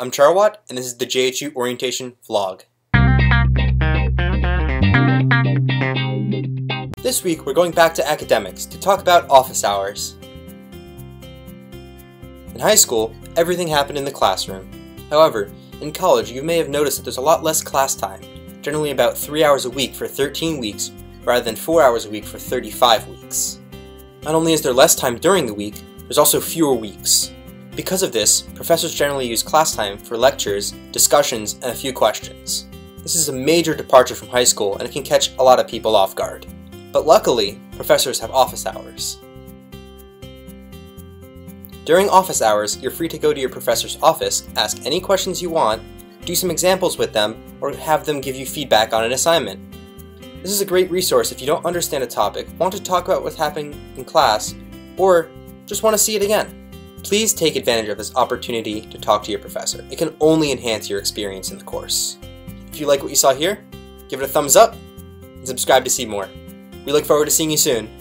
I'm Charwat, and this is the JHU Orientation Vlog. This week, we're going back to academics to talk about office hours. In high school, everything happened in the classroom. However, in college, you may have noticed that there's a lot less class time, generally about 3 hours a week for 13 weeks, rather than 4 hours a week for 35 weeks. Not only is there less time during the week, there's also fewer weeks. Because of this, professors generally use class time for lectures, discussions, and a few questions. This is a major departure from high school and it can catch a lot of people off guard. But luckily, professors have office hours. During office hours, you're free to go to your professor's office, ask any questions you want, do some examples with them, or have them give you feedback on an assignment. This is a great resource if you don't understand a topic, want to talk about what's happening in class, or just want to see it again. Please take advantage of this opportunity to talk to your professor. It can only enhance your experience in the course. If you like what you saw here, give it a thumbs up and subscribe to see more. We look forward to seeing you soon.